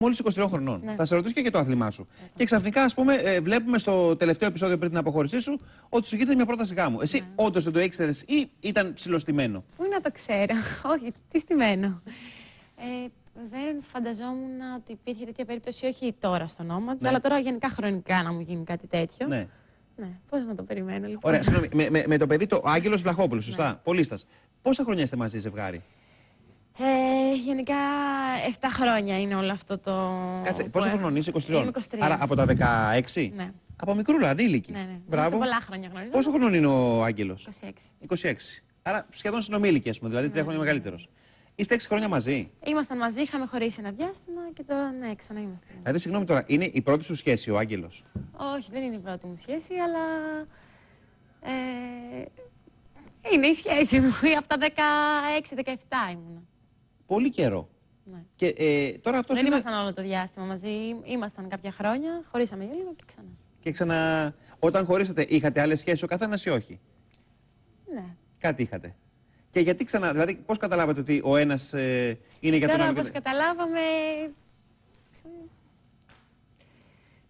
Μόλις 23 χρονών. Ναι. Θα σε ρωτήσω και για το άθλημά σου. Και ξαφνικά, ας πούμε, ε, βλέπουμε στο τελευταίο επεισόδιο πριν την αποχώρησή σου ότι σου γίνεται μια πρόταση γάμου. Εσύ Ναι. όντως δεν το ήξερες ή ήταν ψηλοστημένο; Πού να το ξέρω, όχι, τι στημένο. Ε, δεν φανταζόμουν ότι υπήρχε τέτοια περίπτωση, όχι τώρα στο νόμα Ναι. αλλά τώρα γενικά χρονικά να μου γίνει κάτι τέτοιο. Ναι. ναι. Πώς να το περιμένω, λοιπόν. Ωραία, συγγνώμη. Με, με, με το παιδί, το Άγγελος Βλαχόπουλος, σωστά. Πολύστας. Πόσα χρόνια είστε μαζί, ζευγάρι; Ε, γενικά 7 χρόνια είναι όλο αυτό το. Κάτσε, που πόσο έχω. χρονών είσαι, 23. Είμαι 23. Άρα από τα 16. Ναι. Από μικρούλα, ανήλικη. Ναι, ναι. Μπράβο. Είμαστε πολλά χρόνια γνωρίζουμε. Πόσο χρονών είναι ο Άγγελος, 26. 26. Άρα σχεδόν συνομήλικοι, ας πούμε, δηλαδή τρία χρόνια μεγαλύτερος. Είστε 6 χρόνια μαζί; Ήμασταν μαζί, είχαμε χωρίσει ένα διάστημα και τώρα ναι, ξανά είμαστε. Δηλαδή, συγγνώμη τώρα, είναι η πρώτη σου σχέση ο Άγγελος; Όχι, δεν είναι η πρώτη μου σχέση, αλλά. Ε, είναι η σχέση μου. Από τα 16-17 ήμουνα. Πολύ καιρό. Ναι. Και ε, τώρα αυτός δεν είναι. ήμασταν όλο το διάστημα μαζί. Ήμασταν κάποια χρόνια, χωρίσαμε για λίγο και ξανά. Και ξανα. Όταν χωρίσατε, είχατε άλλες σχέσεις ο καθένας ή όχι; Ναι. Κάτι είχατε. Και γιατί ξανά, δηλαδή, πώς καταλάβατε ότι ο ένας ε, είναι για τον Τώρα, άλλο. όπως και- καταλάβαμε.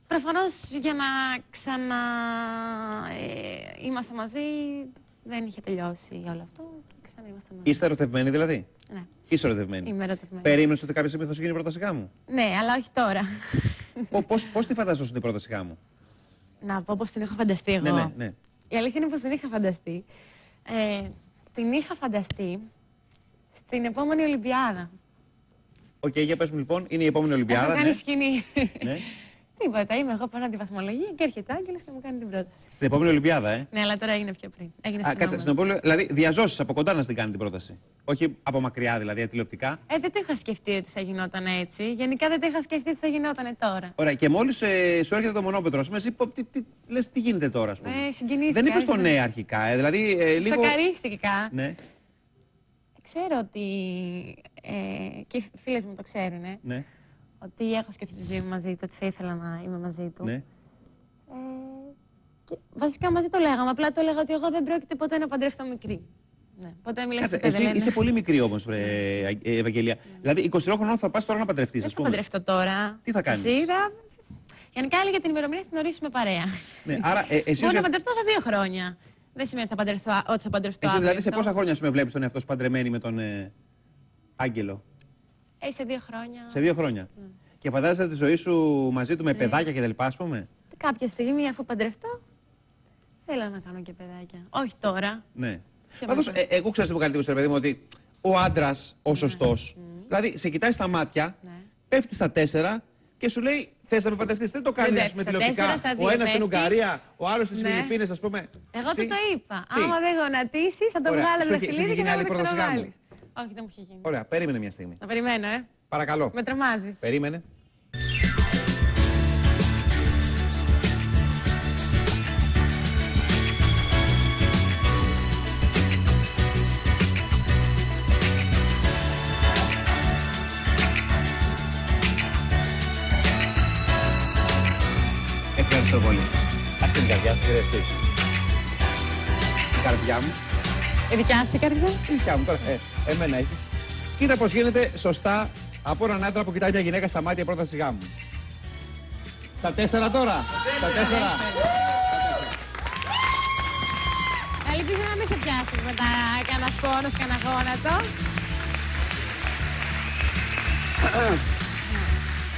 Προφανώς για να ξανά ε, είμαστε μαζί δεν είχε τελειώσει όλο αυτό. Και ξανά είμαστε μαζί. Είστε ερωτευμένοι δηλαδή; Ναι, Είσαι ερωτευμένοι. είμαι ερωτευμένη. Περίμενες ότι κάποια στιγμή θα σου γίνει η πρόταση γάμου. Ναι, αλλά όχι τώρα. Πώς τη φαντάζεσαι την πρόταση γάμου. να πω πώς την έχω φανταστεί εγώ. Ναι, ναι, ναι. Η αλήθεια είναι πως την είχα φανταστεί. Ε, την είχα φανταστεί στην επόμενη Ολυμπιάδα. Οκ, για πες μου λοιπόν, είναι η επόμενη Ολυμπιάδα. Έχω κάνει ναι. σκηνή. ναι. Τίποτα, είμαι εγώ πάνω τη βαθμολογία και έρχεται ο Άγγελος και μου κάνει την πρόταση. Στην επόμενη Ολυμπιάδα, ε. Ναι, αλλά τώρα έγινε πιο πριν. Έγινε Α, στην κάτσε, Όμορφη. στην επόμενη. Δηλαδή, διαζώσεις από κοντά να στην κάνει την πρόταση. Όχι από μακριά, δηλαδή, τηλεοπτικά. Ε, δεν το είχα σκεφτεί ότι θα γινόταν έτσι. Γενικά δεν το είχα σκεφτεί ότι θα γινόταν τώρα. Ωραία, και μόλις ε, σου έρχεται το μονόπετρο, ας πούμε, εσύ πω, τι, τι, λες, τι γίνεται τώρα, ας πούμε; Ε, συγκινήθηκα. Δεν είπε το άρχισα- ναι αρχικά, ε, δηλαδή. Ε, λίγο... Σοκαρίστηκα. Ναι, Ξέρω ότι. Ε, και οι φίλες μου το ξέρουν. Ε, ναι, ότι έχω σκεφτεί τη ζωή μου μαζί του, ότι θα ήθελα να είμαι μαζί του. ναι. Ε, και βασικά μαζί το λέγαμε. Απλά το έλεγα ότι εγώ δεν πρόκειται ποτέ να παντρευτώ μικρή. Ναι. Ποτέ μιλάς Κάτσε, ποτέ δεν εσύ λένε. είσαι πολύ μικρή όμως, Ευαγγελία. Δηλαδή, 23 χρονών θα πας τώρα να παντρευτείς, Δεν ας θα πούμε. παντρευτώ τώρα. Τι θα κάνεις; Εσύ θα... Γενικά έλεγε την ημερομηνία θα την ορίσουμε παρέα. Ναι, άρα, ε, εσύ, Μπορώ να ουσιαστικά- παντρευτώ σε δύο χρόνια. Δεν σημαίνει ότι θα παντρευτώ, α- ότι θα παντρευτώ εσύ αύριο δηλαδή σε αυτό. πόσα χρόνια με βλέπεις τον εαυτό σου παντρεμένη με τον ε, Άγγελο; Ε, σε δύο χρόνια. Σε δύο χρόνια. Ναι. Και φαντάζεσαι τη ζωή σου μαζί του με παιδάκια κτλ. ας πούμε; Κάποια στιγμή αφού παντρευτώ, θέλω να κάνω και παιδάκια. Όχι τώρα. Ναι. Ποιο Πάντως, μετά; ε, εγώ ξέρω στην καλύτερη παιδί μου ότι ο άντρας, ο σωστός, δηλαδή σε κοιτάει στα μάτια, Ναι. πέφτει στα τέσσερα και σου λέει Θες να με παντρευτείς. Δεν το κάνει Δεν ας πούμε, πέφτει στα τηλεοπτικά. τέσσερα, στα Ο δύο ένας στην πέφτει. Ουγγαρία, ο άλλος στις Ναι. Φιλιππίνες, ας πούμε. Εγώ Τι; του το είπα. Τι; Άμα δεν γονατίσεις, θα το Ωραία. βγάλω Σου είχε- σου είχε δαχτυλίδι και γίνει θα άλλη το πρόταση γάμου; ξαναβάλει. Όχι, δεν μου είχε γίνει. Ωραία, περίμενε μια στιγμή. Να περιμένω, ε. Παρακαλώ. Με τρομάζεις. Περίμενε. Ευχαριστώ πολύ. Ας την καρδιά σου, ευχαριστώ. Η καρδιά μου. Η δικιά σου η καρδιά; Η δικιά μου τώρα. Ε, εμένα έχεις. Κοίτα πώς γίνεται σωστά από έναν άντρα που κοιτάει μια γυναίκα στα μάτια πρώτα σιγά μου. Στα τέσσερα τώρα. Στα τέσσερα. Ελπίζω να μην σε πιάσει μετά κανένα πόνο, κανένα γόνατο.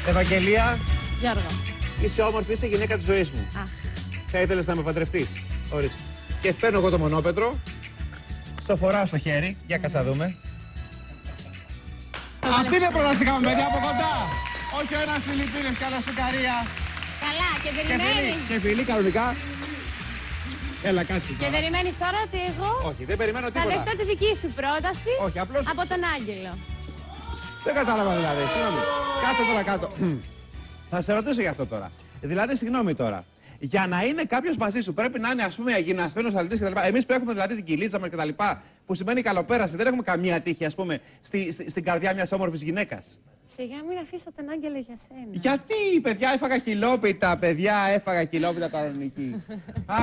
Ευαγγελία, Γιώργο. είσαι όμορφη, είσαι γυναίκα της ζωής μου. Αχ. Θα ήθελες να με παντρευτείς. Ορίστε. Και παίρνω εγώ το μονόπετρο. Στο φοράω στο χέρι. Για κάτσε να δούμε. Αυτή είναι η πρόταση κάνουμε, παιδιά, από κοντά. Όχι ο ένας Φιλιππίνες και άλλος Ουγγαρία. Καλά, και Και περιμένεις. φιλί, και φιλί κανονικά. Έλα, κάτσε. Και περιμένεις τώρα ότι εγώ Όχι, δεν περιμένω θα τίποτα. δεχτώ τη δική σου πρόταση Όχι, απλώς... από τον Άγγελο. Δεν κατάλαβα δηλαδή, συγγνώμη. Κάτσε τώρα κάτω. Θα σε ρωτήσω για αυτό τώρα. Δηλαδή, συγγνώμη τώρα. Για να είναι κάποιος μαζί σου πρέπει να είναι ας πούμε αγινασμένο αθλητής κτλ. Εμείς που έχουμε δηλαδή την κυλίτσα μας κτλ. Που σημαίνει καλοπέραση, δεν έχουμε καμία τύχη ας πούμε στη, στη- στην καρδιά μιας όμορφης γυναίκας. Σιγά μην αφήσω τον Άγγελο για σένα. Γιατί, παιδιά, έφαγα χιλόπιτα, παιδιά, έφαγα χιλόπιτα κανονική.